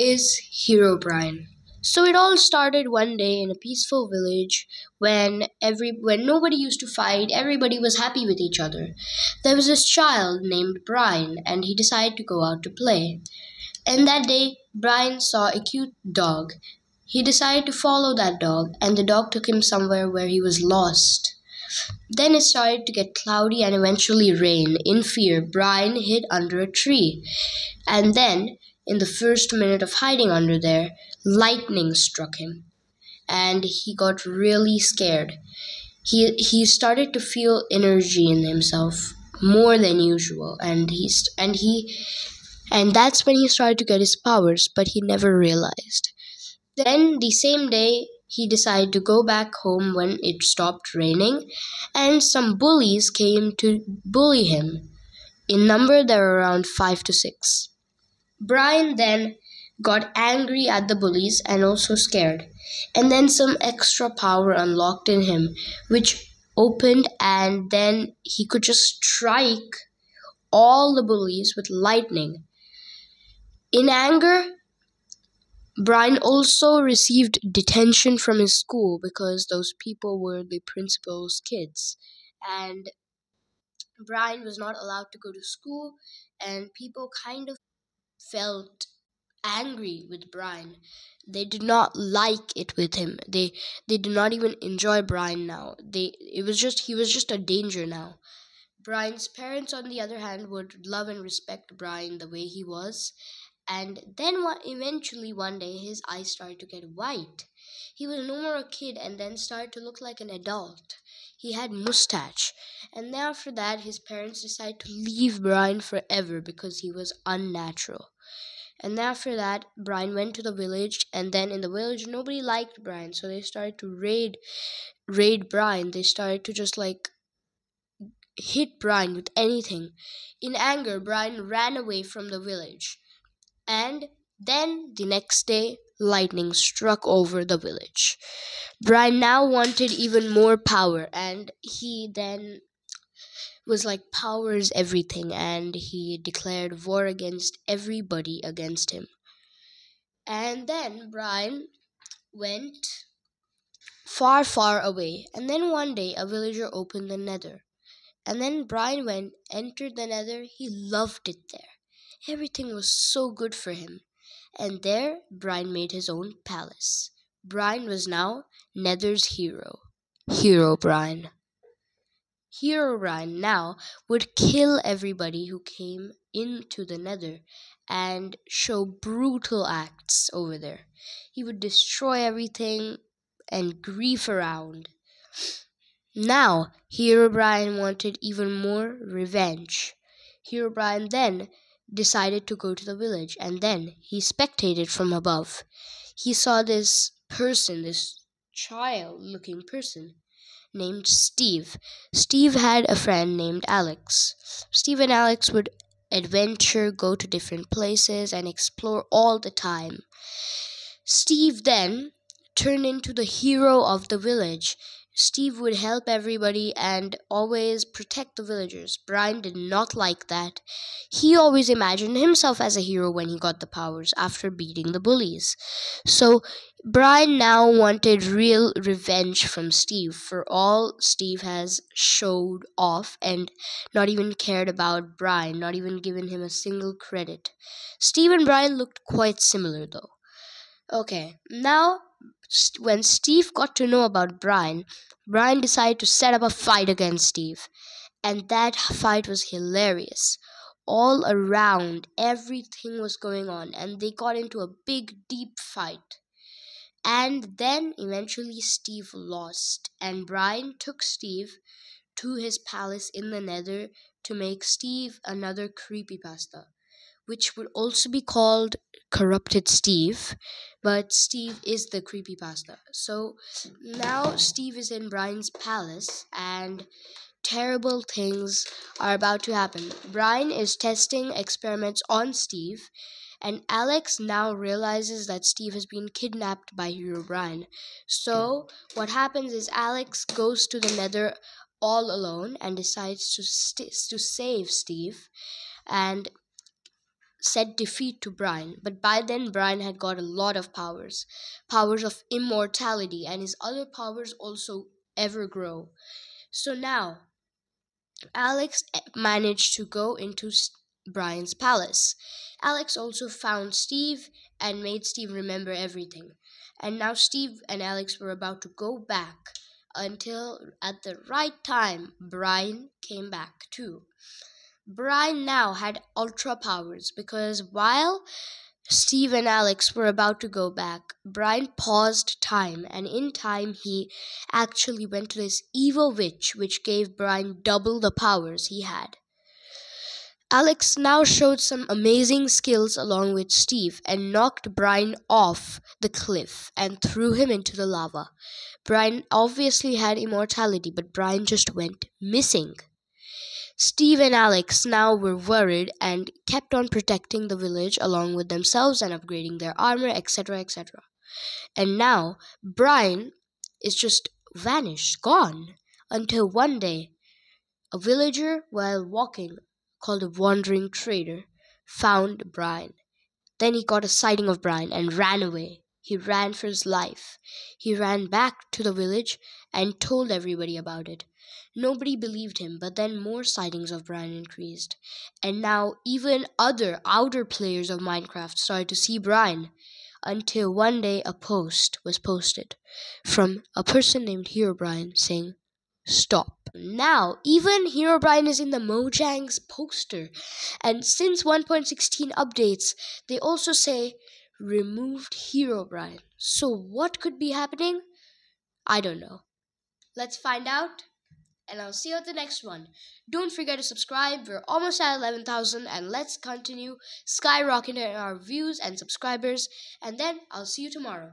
is Herobrine. So it all started one day in a peaceful village when every when nobody used to fight, everybody was happy with each other. There was this child named Brian and he decided to go out to play. And that day Brian saw a cute dog. He decided to follow that dog and the dog took him somewhere where he was lost. Then it started to get cloudy and eventually rain. In fear, Brian hid under a tree. And then, in the first minute of hiding under there, lightning struck him. And he got really scared. He, he started to feel energy in himself more than usual and he and he and that's when he started to get his powers but he never realized then the same day he decided to go back home when it stopped raining, and some bullies came to bully him. In number, there were around five to six. Brian then got angry at the bullies and also scared. And then some extra power unlocked in him, which opened, and then he could just strike all the bullies with lightning. In anger, Brian also received detention from his school because those people were the principal's kids. And Brian was not allowed to go to school, and people kind of felt angry with Brian. They did not like it with him. They they did not even enjoy Brian now. They it was just he was just a danger now. Brian's parents on the other hand would love and respect Brian the way he was and then what eventually one day his eyes started to get white he was no more a kid and then started to look like an adult he had mustache and then after that his parents decided to leave brian forever because he was unnatural and after that brian went to the village and then in the village nobody liked brian. So they started to raid raid brian. They started to just like hit brian with anything. In anger brian ran away from the village. And then the next day, lightning struck over the village. Brian now wanted even more power, and he then was like, powers everything, and he declared war against everybody against him. And then Brian went far, far away, and then one day a villager opened the nether. And then Brian went, entered the nether, he loved it there. Everything was so good for him. And there Brian made his own palace. Brian was now Nether's hero. Hero Brian now would kill everybody who came into the Nether and show brutal acts over there. He would destroy everything and grief around. Now, Herobrine wanted even more revenge. Herobrine then decided to go to the village and then he spectated from above. He saw this person, this child looking person named Steve. Steve had a friend named Alex. Steve and Alex would adventure, go to different places, and explore all the time. Steve then turned into the hero of the village. Steve would help everybody and always protect the villagers. Brian did not like that. He always imagined himself as a hero when he got the powers after beating the bullies. So Brian now wanted real revenge from Steve for all Steve has showed off and not even cared about Brian, not even given him a single credit. Steve and Brian looked quite similar though. Okay, now when Steve got to know about Brian, Brian decided to set up a fight against Steve. And that fight was hilarious. All around, everything was going on, and they got into a big, deep fight. And then eventually Steve lost, and Brian took Steve to his palace in the nether to make Steve another creepy pasta which would also be called Corrupted Steve, but Steve is the creepy pasta. So now Steve is in Brian's palace and terrible things are about to happen. Brian is testing experiments on Steve, and Alex now realizes that Steve has been kidnapped by Hero Brian. So, what happens is Alex goes to the Nether all alone and decides to st- to save Steve. And said defeat to Brian, but by then Brian had got a lot of powers powers of immortality, and his other powers also ever grow. So now, Alex managed to go into Brian's palace. Alex also found Steve and made Steve remember everything. And now Steve and Alex were about to go back until at the right time Brian came back too. Brian now had ultra powers because while Steve and Alex were about to go back, Brian paused time, and in time, he actually went to this evil witch, which gave Brian double the powers he had. Alex now showed some amazing skills along with Steve and knocked Brian off the cliff and threw him into the lava. Brian obviously had immortality, but Brian just went missing. Steve and Alex now were worried and kept on protecting the village along with themselves and upgrading their armor, etc., etc. And now Brian is just vanished, gone, until one day a villager, while walking, called a wandering trader, found Brian. Then he got a sighting of Brian and ran away. He ran for his life. He ran back to the village and told everybody about it. Nobody believed him, but then more sightings of Brian increased. And now even other outer players of Minecraft started to see Brian until one day a post was posted from a person named Hero Brian saying, Stop. Now, even Hero Brian is in the Mojang's poster. And since 1.16 updates, they also say removed Hero Brian. So what could be happening? I don't know. Let's find out and I'll see you at the next one. Don't forget to subscribe. We're almost at 11,000 and let's continue skyrocketing our views and subscribers. And then I'll see you tomorrow.